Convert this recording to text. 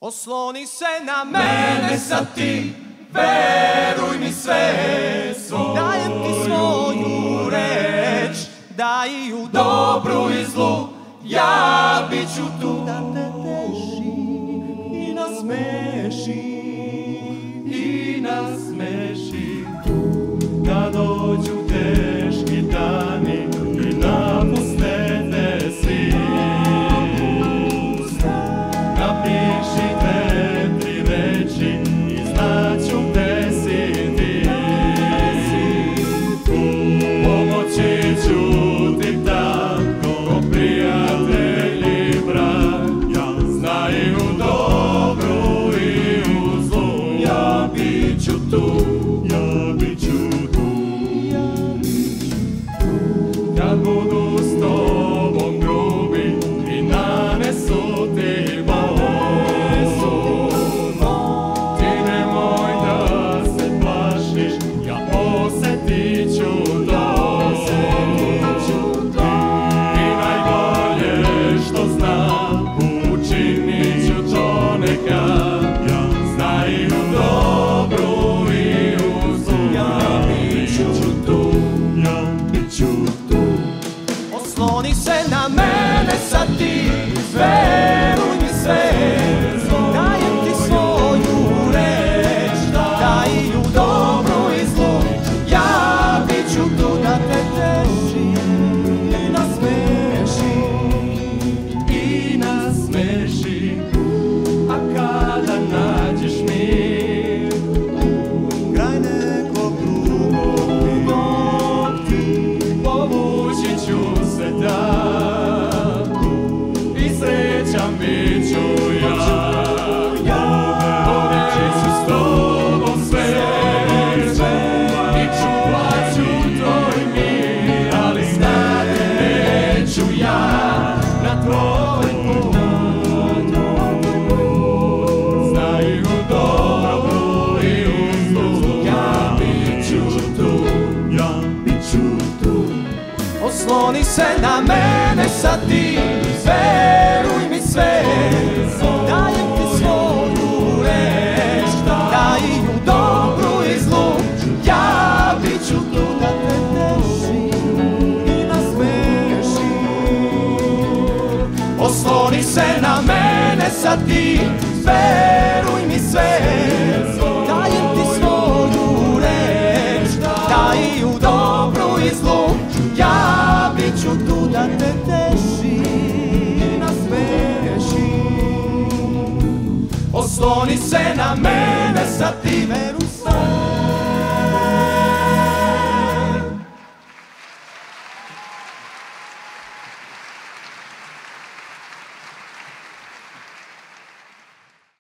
Osloni se na mene, sa ti, veruj mi sve svoju Dajem ti svoju reč, daj u dobru i zlu, ja bit ću tu. Da te ću tu. Osloni se Osloni se na mene sad ti Veruj mi sve. Dajem ti svoju reč Da i u dobru i zlu. Ja bit ću tu da te tešim I nasmešim Osloni se na mene sad ti Veruj mi sve. Osloni se na mene sa time